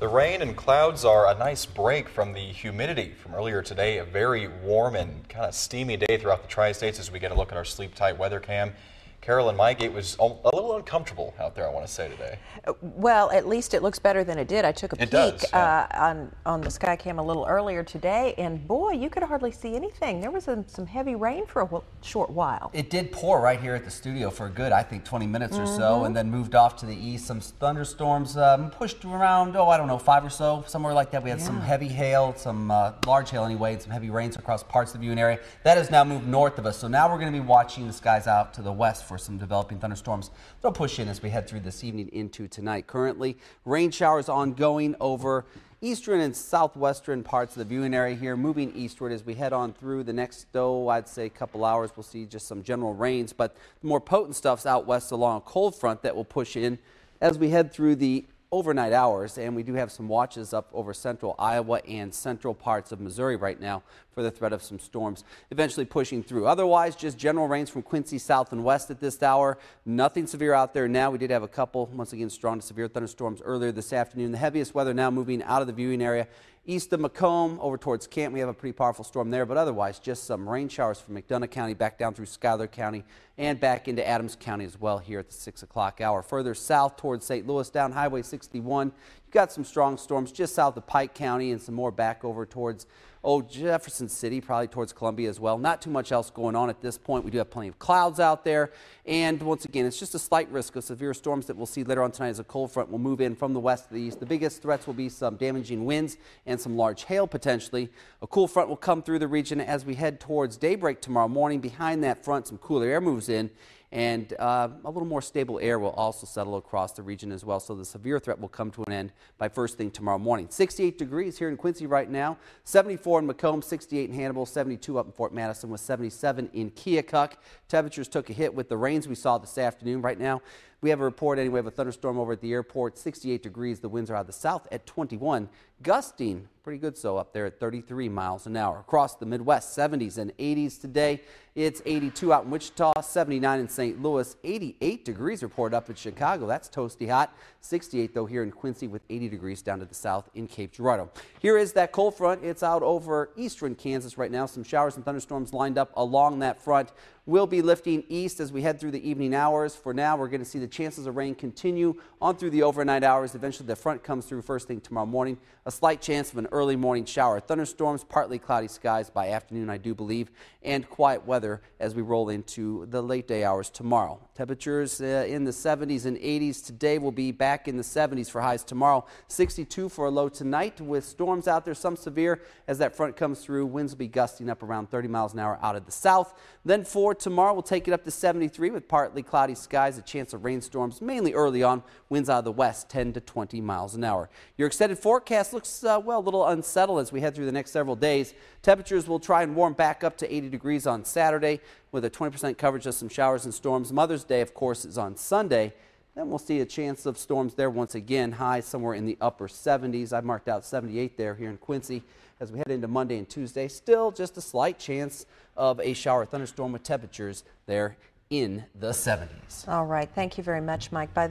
The rain and clouds are a nice break from the humidity from earlier today. A very warm and kind of steamy day throughout the tri-states as we get a look at our sleep tight weather cam. Carolyn it was a little uncomfortable out there, I want to say today. Well, at least it looks better than it did. I took a it peek does, yeah. uh, on, on the Skycam a little earlier today, and boy, you could hardly see anything. There was some, some heavy rain for a short while. It did pour right here at the studio for a good, I think, 20 minutes mm -hmm. or so, Mm-hmm. and then moved off to the east. Some thunderstorms um, pushed around, oh, I don't know, five or so, somewhere like that. We had yeah. some heavy hail, some uh, large hail anyway, and some heavy rains across parts of the viewing area. That has now moved north of us, so now we're going to be watching the skies out to the west for some developing thunderstorms. They'll push in as we head through this evening into tonight. Currently, rain showers ongoing over eastern and southwestern parts of the viewing area here, moving eastward as we head on through the next, oh, I'd say a couple hours. We'll see just some general rains, but the more potent stuff's out west along a cold front that will push in as we head through the overnight hours, and we do have some watches up over central Iowa and central parts of Missouri right now for the threat of some storms eventually pushing through. Otherwise, just general rains from Quincy south and west at this hour. Nothing severe out there now. We did have a couple, once again, strong to severe thunderstorms earlier this afternoon. The heaviest weather now moving out of the viewing area east of Macomb over towards Kent. We have a pretty powerful storm there, but otherwise just some rain showers from McDonough County back down through Schuyler County and back into Adams County as well here at the 6 o'clock hour. Further south towards St. Louis down Highway 61, you've got some strong storms just south of Pike County and some more back over towards oh, Jefferson City, probably towards Columbia as well. Not too much else going on at this point. We do have plenty of clouds out there. And once again, it's just a slight risk of severe storms that we'll see later on tonight as a cold front will move in from the west to the east. The biggest threats will be some damaging winds and some large hail potentially. A cool front will come through the region as we head towards daybreak tomorrow morning. Behind that front, some cooler air moves in and uh, a little more stable air will also settle across the region as well. So the severe threat will come to an end by first thing tomorrow morning. 68 degrees here in Quincy right now, 74 in Macomb, 68 in Hannibal, 72 up in Fort Madison with 77 in Keokuk. Temperatures took a hit with the rains we saw this afternoon. Right now, we have a report anyway of a thunderstorm over at the airport, 68 degrees. The winds are out of the south at 21, gusting pretty good so up there at 33 miles an hour. Across the Midwest, 70s and 80s today. It's 82 out in Wichita, 79 in St. Louis, 88 degrees reported up in Chicago. That's toasty hot. 68 though here in Quincy with 80 degrees down to the south in Cape Girardeau. Here is that cold front. It's out over eastern Kansas right now. Some showers and thunderstorms lined up along that front. We'll be lifting east as we head through the evening hours. For now, we're going to see the chances of rain continue on through the overnight hours. Eventually, the front comes through first thing tomorrow morning. A slight chance of an early morning shower. Thunderstorms, partly cloudy skies by afternoon, I do believe, and quiet weather as we roll into the late day hours tomorrow. Temperatures uh, in the 70s and 80s today will be back in the 70s for highs tomorrow. 62 for a low tonight with storms out there, some severe as that front comes through. Winds will be gusting up around 30 miles an hour out of the south. Then for tomorrow, we'll take it up to 73 with partly cloudy skies, a chance of rainstorms, mainly early on. Winds out of the west, 10 to 20 miles an hour. Your extended forecast looks, uh, well, a little unsettled as we head through the next several days. Temperatures will try and warm back up to 80 degrees on Saturday with a 20% coverage of some showers and storms. Mother's Day, of course, is on Sunday. Then we'll see a chance of storms there once again, high somewhere in the upper 70s. I've marked out 78 there here in Quincy as we head into Monday and Tuesday. Still just a slight chance of a shower thunderstorm with temperatures there in the 70s. All right. Thank you very much, Mike. By